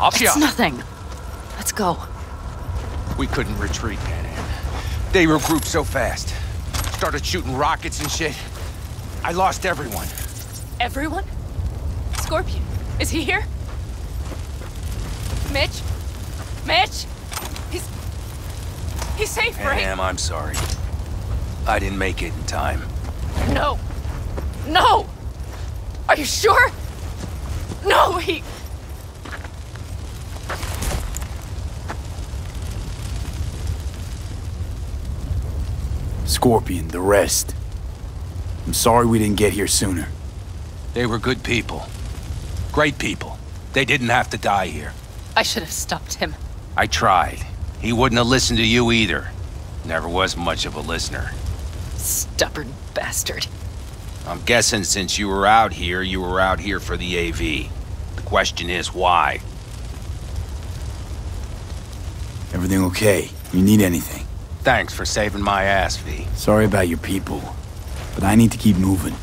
I'll It's up. nothing. Let's go. We couldn't retreat, Panam. They regrouped so fast. Started shooting rockets and shit. I lost everyone. Everyone? Scorpion, is he here? Mitch? Mitch? He's... He's safe, Pan right? Am, I'm sorry. I didn't make it in time. No. No! Are you sure? No, he... Scorpion, the rest. I'm sorry we didn't get here sooner. They were good people. Great people. They didn't have to die here. I should have stopped him. I tried. He wouldn't have listened to you either. Never was much of a listener. Stubborn bastard. I'm guessing since you were out here, you were out here for the AV. The question is why? Everything okay? You need anything? Thanks for saving my ass, V. Sorry about your people, but I need to keep moving.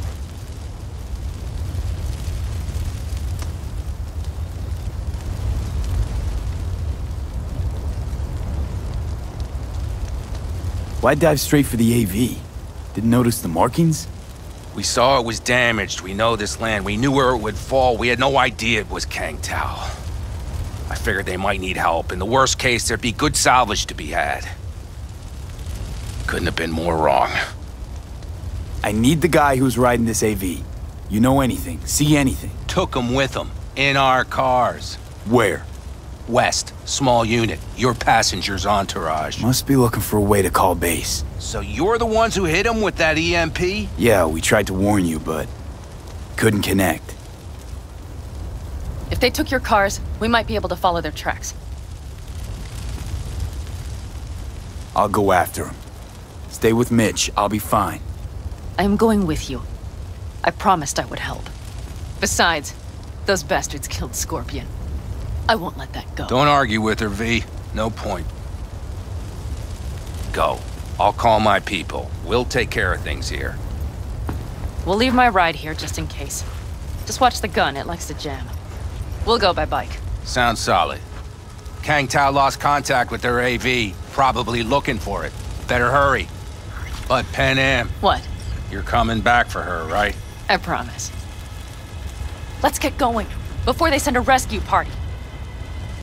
Why dive straight for the AV? Didn't notice the markings? We saw it was damaged. We know this land. We knew where it would fall. We had no idea it was Kang Tao. I figured they might need help. In the worst case, there'd be good salvage to be had. Couldn't have been more wrong. I need the guy who's riding this AV. You know anything, see anything. Took them with them. In our cars. Where? West, small unit. Your passenger's entourage. Must be looking for a way to call base. So you're the ones who hit him with that E EMP? Yeah, we tried to warn you, but couldn't connect. If they took your cars, we might be able to follow their tracks. I'll go after him. Stay with Mitch, I'll be fine. I am going with you. I promised I would help. Besides, those bastards killed Scorpion. I won't let that go. Don't argue with her, V. No point. Go. I'll call my people. We'll take care of things here. We'll leave my ride here just in case. Just watch the gun, it likes to jam. We'll go by bike. Sounds solid. Kang Tao lost contact with their AV. Probably looking for it. Better hurry. But Panam, What? you're coming back for her, right? I promise. Let's get going, before they send a rescue party.